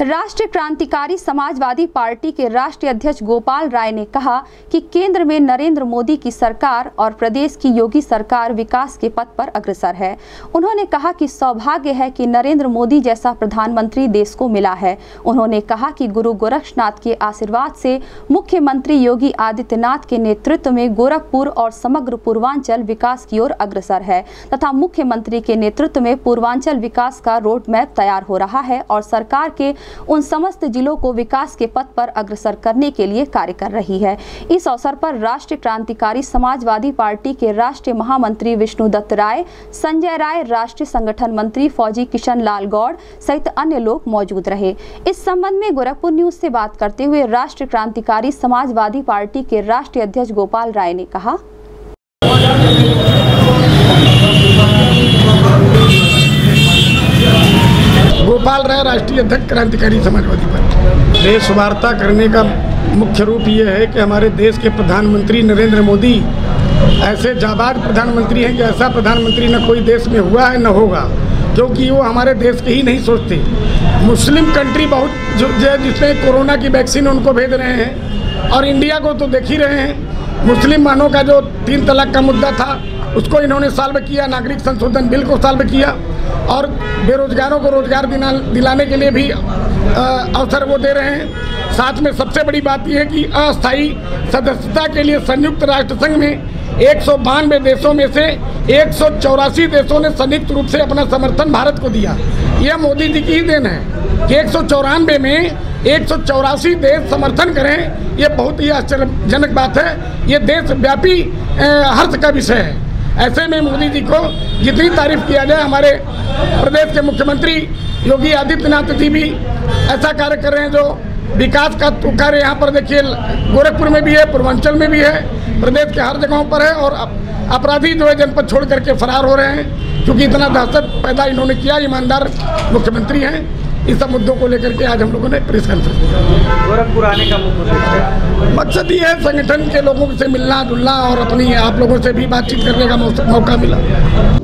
राष्ट्रीय क्रांतिकारी समाजवादी पार्टी के राष्ट्रीय अध्यक्ष गोपाल राय ने कहा कि केंद्र में नरेंद्र मोदी की सरकार और प्रदेश की योगी सरकार विकास के पथ पर अग्रसर है। उन्होंने कहा कि सौभाग्य है कि नरेंद्र मोदी जैसा प्रधानमंत्री देश को मिला है। उन्होंने कहा कि गुरु गोरक्षनाथ के आशीर्वाद से मुख्यमंत्री योगी आदित्यनाथ के नेतृत्व में गोरखपुर और समग्र पूर्वांचल विकास की ओर अग्रसर है तथा मुख्यमंत्री के नेतृत्व में पूर्वांचल विकास का रोड मैप तैयार हो रहा है और सरकार के उन समस्त जिलों को विकास के पथ पर अग्रसर करने के लिए कार्य कर रही है। इस अवसर पर राष्ट्रीय क्रांतिकारी समाजवादी पार्टी के राष्ट्रीय महामंत्री विष्णु दत्त राय, संजय राय, राष्ट्रीय संगठन मंत्री फौजी किशन लाल गौड़ सहित अन्य लोग मौजूद रहे। इस संबंध में गोरखपुर न्यूज़ से बात करते हुए राष्ट्रीय क्रांतिकारी समाजवादी पार्टी के राष्ट्रीय अध्यक्ष गोपाल राय ने कहा गोपाल राय राष्ट्रीय अध्यक्ष क्रांतिकारी समाजवादी पार्टी। देश वार्ता करने का मुख्य रूप ये है कि हमारे देश के प्रधानमंत्री नरेंद्र मोदी ऐसे जाबाज प्रधानमंत्री हैं कि ऐसा प्रधानमंत्री न कोई देश में हुआ है, न होगा क्योंकि वो हमारे देश के ही नहीं सोचते। मुस्लिम कंट्री बहुत जो जिसमें कोरोना की वैक्सीन उनको भेज रहे हैं और इंडिया को तो देख ही रहे हैं। मुस्लिम मानों का जो तीन तलाक का मुद्दा था, उसको इन्होंने सॉल्व किया, नागरिक संशोधन बिल को सॉल्व किया। और बेरोजगारों को रोज़गार दिलाने के लिए भी अवसर वो दे रहे हैं। साथ में सबसे बड़ी बात यह है कि अस्थायी सदस्यता के लिए संयुक्त राष्ट्र संघ में एक सौ बानवे देशों में से एक सौ चौरासी देशों ने संयुक्त रूप से अपना समर्थन भारत को दिया। यह मोदी जी की ही देन है कि एक सौ चौरानवे में एक सौ चौरासी देश समर्थन करें। यह बहुत ही आश्चर्यजनक बात है। ये देशव्यापी हर्ष का विषय है। ऐसे में मोदी जी को जितनी तारीफ़ किया जाए, हमारे प्रदेश के मुख्यमंत्री योगी आदित्यनाथ जी भी ऐसा कार्य कर रहे हैं जो विकास का कार्य यहाँ पर देखिए, गोरखपुर में भी है, पूर्वांचल में भी है, प्रदेश के हर जगहों पर है और अपराधी जो है जनपद छोड़ करके फरार हो रहे हैं, क्योंकि इतना दहशत पैदा इन्होंने किया, ईमानदार मुख्यमंत्री हैं। इस सब मुद्दों को लेकर के आज हम लोगों ने प्रेस कॉन्फ्रेंस गोरखपुर आने का है? मकसद ये है संगठन के लोगों से मिलना जुलना और अपनी आप लोगों से भी बातचीत करने का मौका मिला